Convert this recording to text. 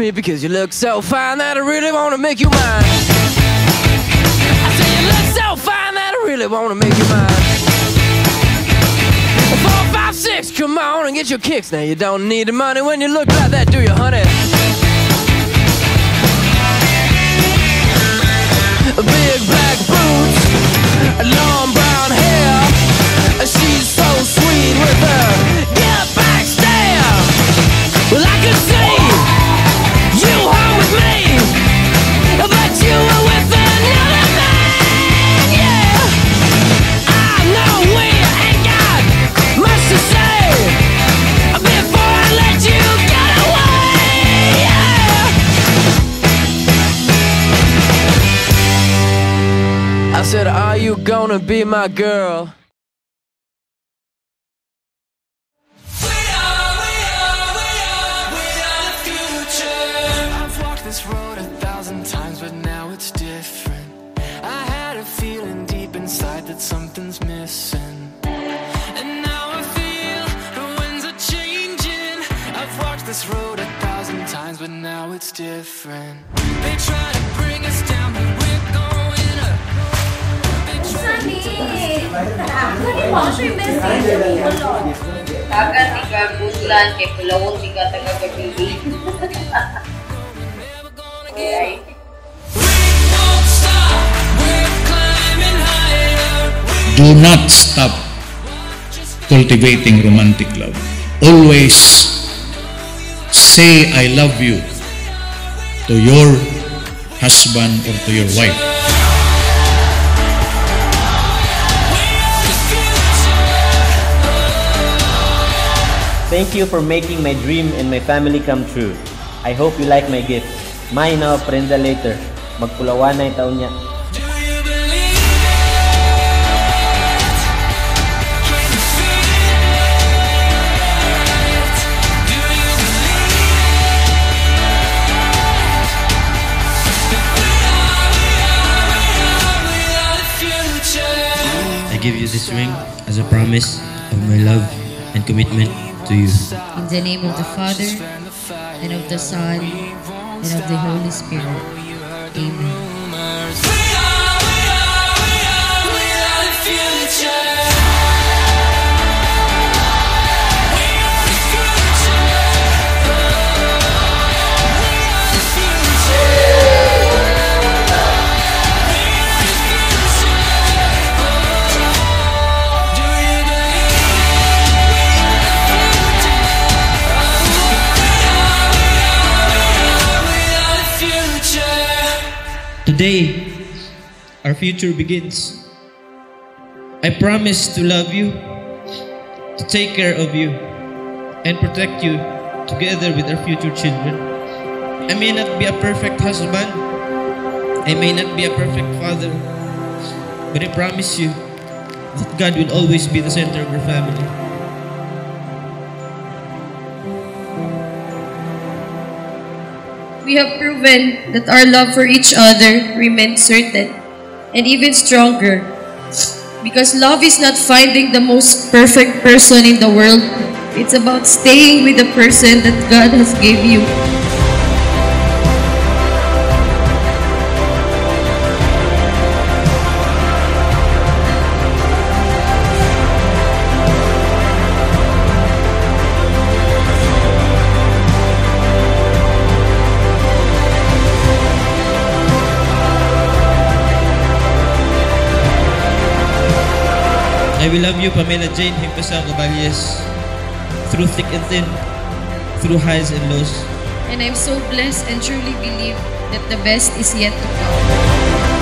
me because you look so fine that I really wanna make you mine. I say you look so fine that I really wanna make you mine. Four, five, six, come on and get your kicks. Now you don't need the money when you look like that, do you, honey? Big black boots, long brown hair. She's so sweet with her said, Are you gonna be my girl? We are, we are, we are, we are the future. I've walked this road a thousand times, but now it's different. I had a feeling deep inside that something's missing. And now I feel the winds are changing. I've walked this road a thousand times, but now it's different. They try to bring us down, but we're going Kakak tiga bulan kay Pulawon tiga taga climbing higher. do not stop cultivating romantic love. Always say I love you to your husband or to your wife. Thank you for making my dream and my family come true. I hope you like my gift. Mine now, prenda later. Magpulawan na yung taon niya. Do you believe it? Can you feel it? Do you I give you this ring as a promise of my love and commitment you. In the name of the Father, and of the Son, and of the Holy Spirit. Amen. Today, our future begins. I promise to love you, to take care of you, and protect you together with our future children. I may not be a perfect husband, I may not be a perfect father, but I promise you that God will always be the center of our family. We have proven that our love for each other remains certain and even stronger. Because love is not finding the most perfect person in the world. It's about staying with the person that God has gave you. I will love you, Pamela Jane Himpasa Caballes, through thick and thin, through highs and lows. And I'm so blessed and truly believe that the best is yet to come.